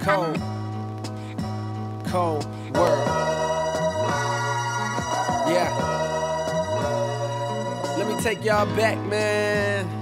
Cold, cold world. Yeah. Let me take y'all back, man.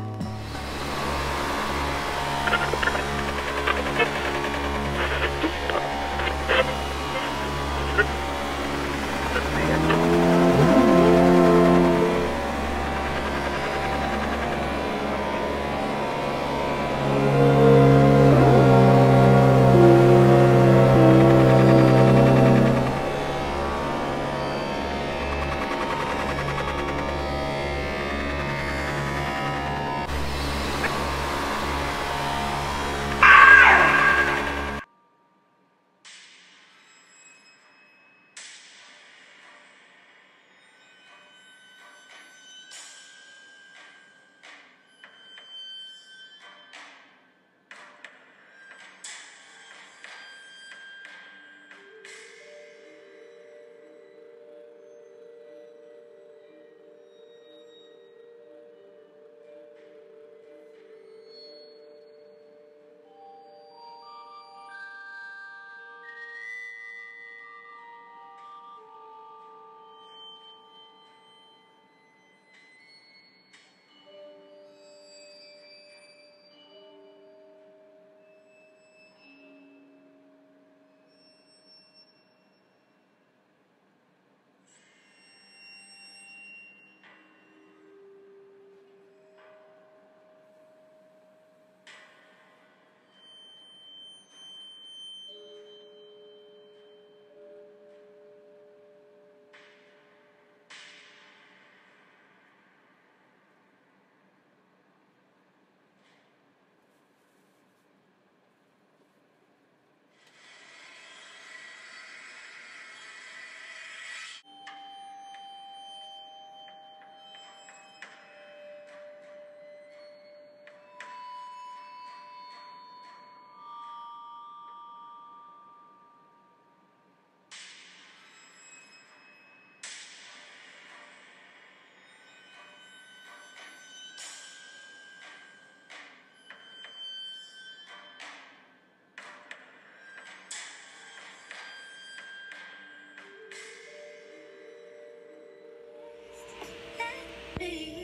Daddy.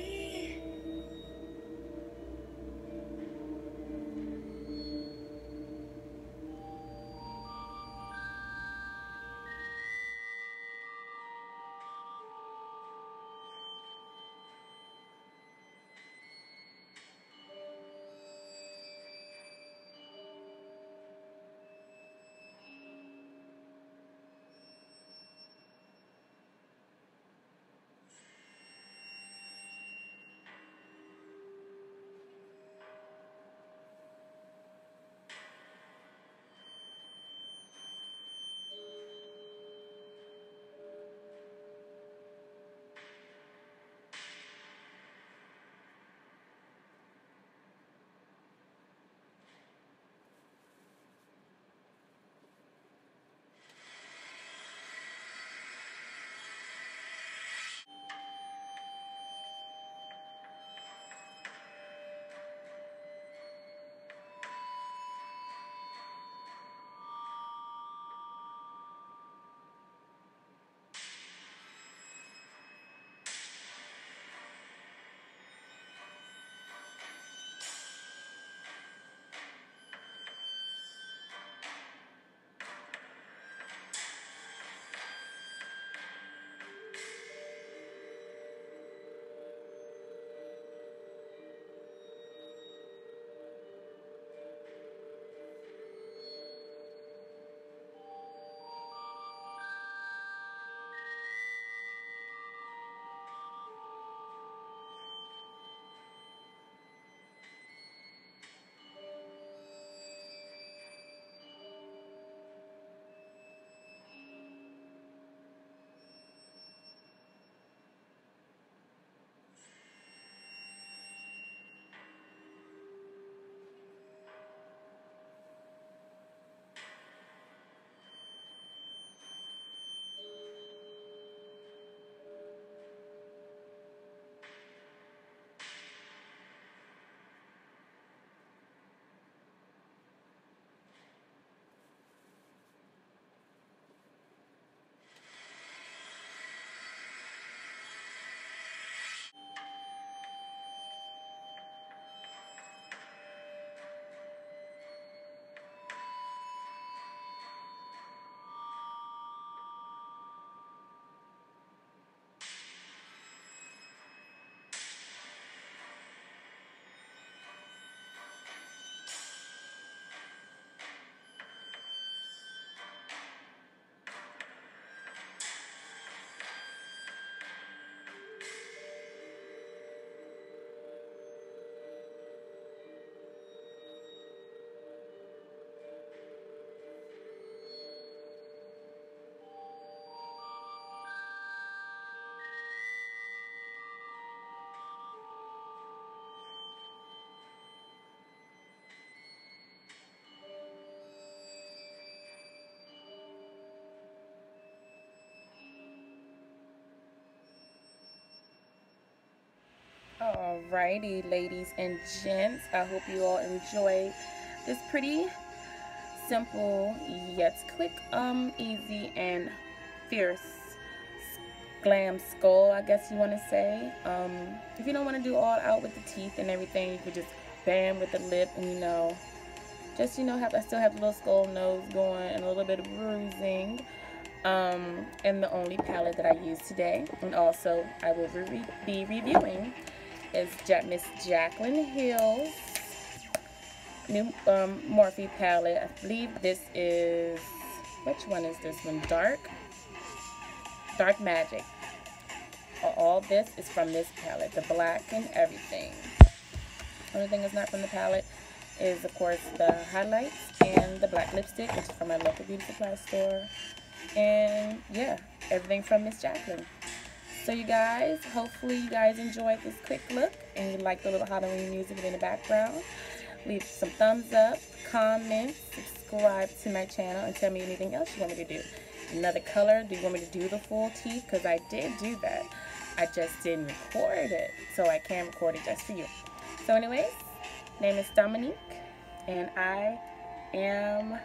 Alrighty, ladies and gents, I hope you all enjoyed this pretty simple yet quick, um, easy, and fierce glam skull, I guess you want to say. Um, if you don't want to do all out with the teeth and everything, you could just bam with the lip and, you know, just, you know, have I still have the little skull nose going and a little bit of bruising. Um, and the only palette that I use today, and also I will re be reviewing, is Miss Jaclyn Hill's new um, Morphe palette. I believe this is, which one is this one? Dark? Dark Magic. All this is from this palette, the black and everything. Only thing that's not from the palette is, of course, the highlights and the black lipstick, which is from my local beauty supply store. And yeah, everything from Miss Jaclyn. So you guys, hopefully you guys enjoyed this quick look and you like the little Halloween music in the background. Leave some thumbs up, comment, subscribe to my channel, and tell me anything else you want me to do. Another color, do you want me to do the full teeth? Because I did do that. I just didn't record it, so I can record it just for you. So anyways, name is Dominique, and I am